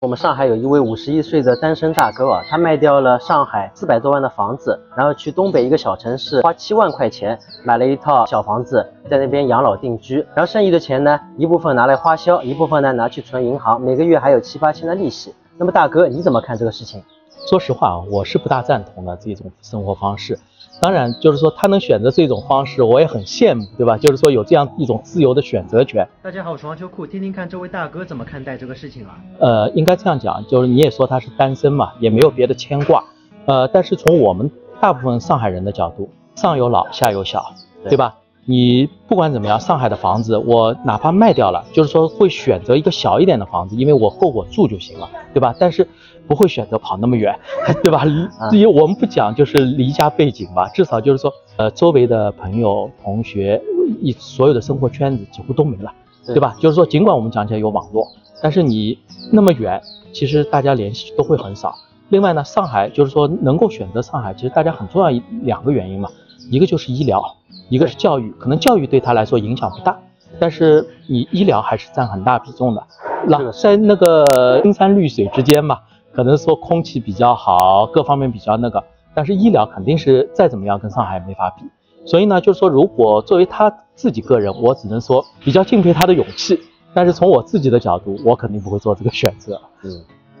我们上海有一位五十一岁的单身大哥啊，他卖掉了上海四百多万的房子，然后去东北一个小城市，花七万块钱买了一套小房子，在那边养老定居。然后剩余的钱呢，一部分拿来花销，一部分呢拿去存银行，每个月还有七八千的利息。那么大哥，你怎么看这个事情？说实话啊，我是不大赞同的这种生活方式。当然，就是说他能选择这种方式，我也很羡慕，对吧？就是说有这样一种自由的选择权。大家好，我是王秋裤，听听看这位大哥怎么看待这个事情啊？呃，应该这样讲，就是你也说他是单身嘛，也没有别的牵挂。呃，但是从我们大部分上海人的角度，上有老，下有小，对吧？你不管怎么样，上海的房子我哪怕卖掉了，就是说会选择一个小一点的房子，因为我够我住就行了，对吧？但是不会选择跑那么远，对吧？至于我们不讲就是离家背景吧，至少就是说，呃，周围的朋友、同学，一所有的生活圈子几乎都没了，对吧？就是说，尽管我们讲起来有网络，但是你那么远，其实大家联系都会很少。另外呢，上海就是说能够选择上海，其实大家很重要一两个原因嘛，一个就是医疗。一个是教育，可能教育对他来说影响不大，但是你医疗还是占很大比重的。那在那个青山绿水之间嘛，可能说空气比较好，各方面比较那个，但是医疗肯定是再怎么样跟上海没法比。所以呢，就是说如果作为他自己个人，我只能说比较敬佩他的勇气。但是从我自己的角度，我肯定不会做这个选择。嗯，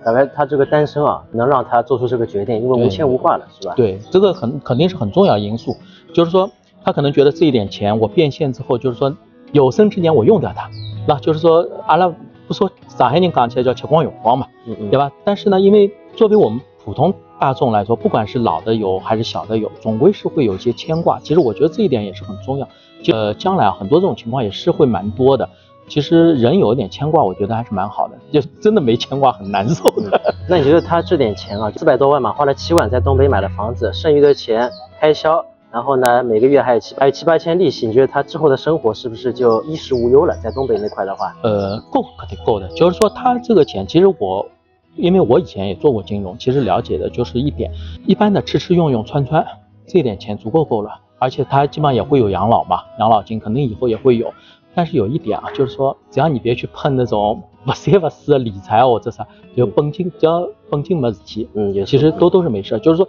大概他这个单身啊，能让他做出这个决定，因为无牵无挂了，是吧？对，这个很肯定是很重要因素，就是说。他可能觉得这一点钱我变现之后，就是说有生之年我用掉它，那就是说阿拉不说上海人讲起来叫吃光用光嘛，嗯嗯对吧？但是呢，因为作为我们普通大众来说，不管是老的有还是小的有，总归是会有一些牵挂。其实我觉得这一点也是很重要。就呃，将来很多这种情况也是会蛮多的。其实人有一点牵挂，我觉得还是蛮好的。就真的没牵挂很难受的。那你觉得他这点钱啊，四百多万嘛，花了七万在东北买了房子，剩余的钱开销？然后呢，每个月还有七还有七八千利息，你觉得他之后的生活是不是就衣食无忧了？在东北那块的话，呃，够肯定够的。就是说他这个钱，其实我，因为我以前也做过金融，其实了解的就是一点，一般的吃吃用用穿穿，这点钱足够够了。而且他基本上也会有养老嘛，养老金肯定以后也会有。但是有一点啊，就是说只要你别去碰那种。不三不四的理财或者啥，就本金只要本金没事体，嗯，其实都都是没事。就是说，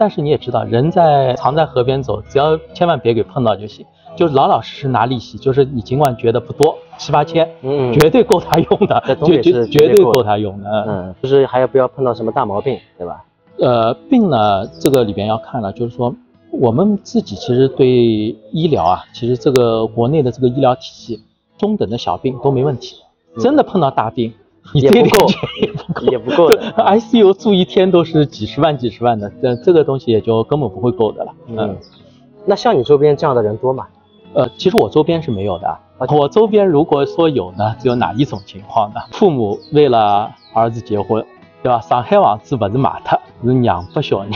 但是你也知道，人在常在河边走，只要千万别给碰到就行。就是老老实实拿利息，就是你尽管觉得不多，七八千，嗯，绝对够他用的，绝绝绝对够他用的。嗯，就是还要不要碰到什么大毛病，对吧？呃，病呢，这个里边要看了，就是说我们自己其实对医疗啊，其实这个国内的这个医疗体系，中等的小病都没问题。真的碰到大病，你这点钱也不够，的。ICU 住一天都是几十万、几十万的，这这个东西也就根本不会够的了。嗯，那像你周边这样的人多吗？呃，其实我周边是没有的。我周边如果说有呢，只有哪一种情况呢？父母为了儿子结婚，对吧？上海房子不是卖脱，是让不小人，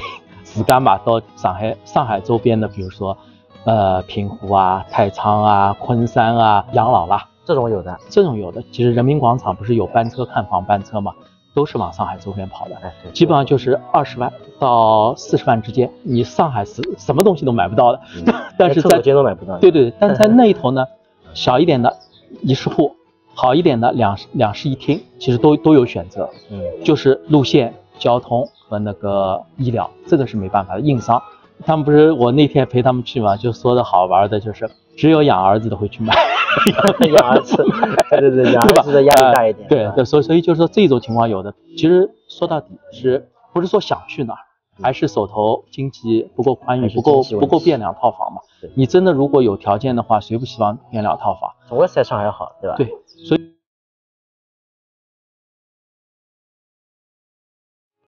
自家嘛到上海、上海周边的，比如说，呃，平湖啊、太仓啊、昆山啊养老啦。这种有的，这种有的，其实人民广场不是有班车看房班车嘛，都是往上海周边跑的，基本上就是二十万到四十万之间，你上海是什么东西都买不到的，但是在街都买不到。对对，但在那一头呢，小一点的一室户，好一点的两两室一厅，其实都都有选择，嗯，就是路线、交通和那个医疗，这个是没办法的，硬伤。他们不是我那天陪他们去嘛，就说的好玩的，就是只有养儿子的会去买。养儿子，对对对，养儿子的压力大一点。对对，所以所以就是说这种情况有的，其实说到底是不是说想去哪儿，还是手头经济不够宽裕，不够不够变两套房嘛？你真的如果有条件的话，谁不希望变两套房？总归在上海好，对吧？对，所以。